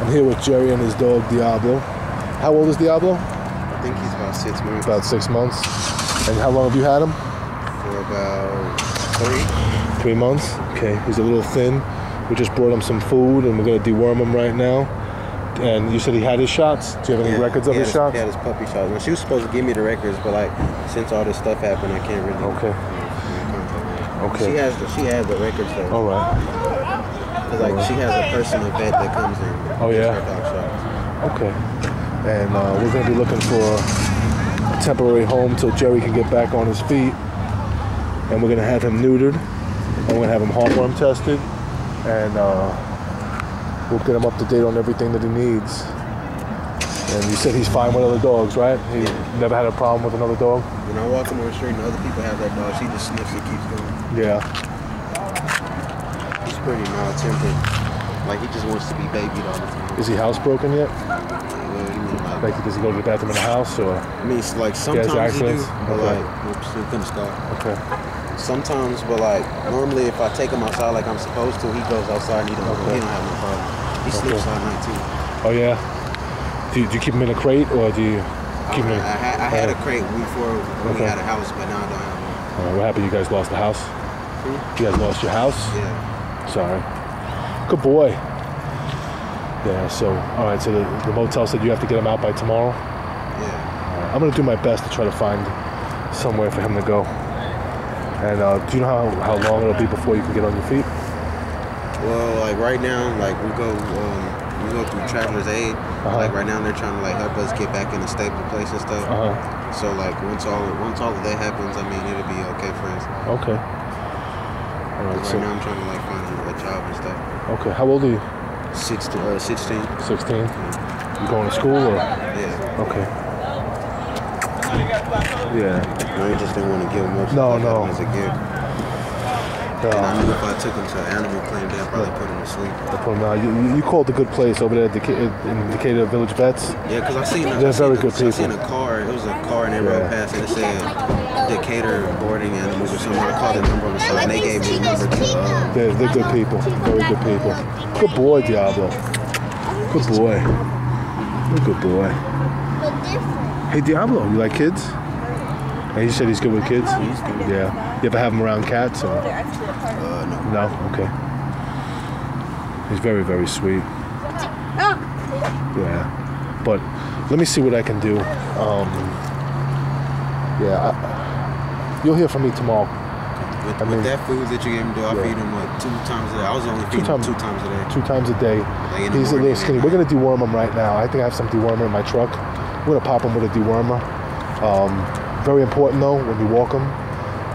I'm here with Jerry and his dog Diablo. How old is Diablo? I think he's about six months. About six months. And how long have you had him? For about three. Three months. Okay. He's a little thin. We just brought him some food and we're gonna deworm him right now. And you said he had his shots. Do you have any Yeah, records of his had shots? He had his puppy shots. Now, she was supposed to give me the records, but like since all this stuff happened, I can't really. Okay. Okay. She has the she has the records though. All right. Cause like she has a personal vet that comes in. Oh, yeah? dog shots. Okay. And uh, we're gonna be looking for a temporary home till Jerry can get back on his feet. And we're gonna have him neutered. And we're gonna have him heartworm tested. And uh, we'll get him up to date on everything that he needs. And you said he's fine with other dogs, right? He never had a problem with another dog? When I walk him on the street and other people have that dog, she just sniffs and keeps going. Yeah. Pretty mild tempered. Like he just wants to be babied all the time. Is he housebroken yet? Well, like, Like, does he go to the bathroom in the house or? I mean, it's like sometimes he do, accidents? but Okay. like, oops, here comes. Okay. Sometimes, but like normally, if I take him outside like I'm supposed to, he goes outside and he don't, Okay. he don't have no problem. He Okay. sleeps all night too. Oh yeah. Do you, do you keep him in a crate or do you keep I, him? in- I, had, I had a crate before when Okay. we had a house, but now I don't have one. Uh, what happened? You guys lost the house? Hmm? You guys lost your house? Yeah. Sorry. Good boy. Yeah, so, all right, so the, the motel said you have to get him out by tomorrow. Yeah. I'm going to do my best to try to find somewhere for him to go. And uh, do you know how, how long it'll be before you can get on your feet? Well, like right now, like we go, um, we go through Traveler's Aid. Uh-huh. Like right now, they're trying to like help us get back in a stable place and stuff. Uh-huh. So like once all once all of that happens, I mean it'll be okay for us. Okay. All right, Right so, now, I'm trying to like find a, a job and stuff. okay. How old are you? 16, uh, 16. 16? You going to school or? Yeah. Okay. Yeah. I just didn't want to give him. No, no. As a gift. I Uh, knew if I took him to an animal clinic, they'd probably put him to sleep. from, uh, you, you called a good place over there at in Decatur Village Vets. Yeah, because I seen. They're I seen very a- good I seen a car. It was a car, and they Yeah. rode past, and it said Decatur boarding animals or something. I called the number on the side, and they gave me a number to. Uh, They're, they're good people. Very good people. Good boy, Diablo. Good boy. You're a good boy. Hey, Diablo, you like kids? He said he's good with kids? Yeah. You ever have him around cats? Or? No. Okay. He's very, very sweet. Yeah. But let me see what I can do. Um, yeah. I, you'll hear from me tomorrow. With, I mean- with that food that you gave him, do I Yeah. feed him what two times a day? I was only feeding times- him two times a day. two times a day. Like He's a little skinny. We're gonna deworm him right now. I think I have some dewormer in my truck. We're gonna pop him with a dewormer. Um, very important though, when you walk him,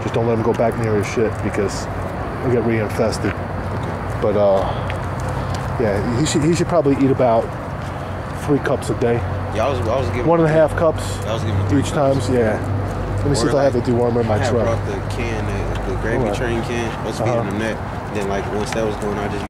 just don't let him go back near his shit because get reinfested. But uh, yeah, he should he should probably eat about three cups a day, Yeah, I was, I was giving one and a half cups I was giving three each times. Yeah. Let me see Or if I have the like- dewormer in I my had truck. brought the can, the, the gravy Alright. train can. I was feeding Uh-huh. him that. Then like once that was going, I just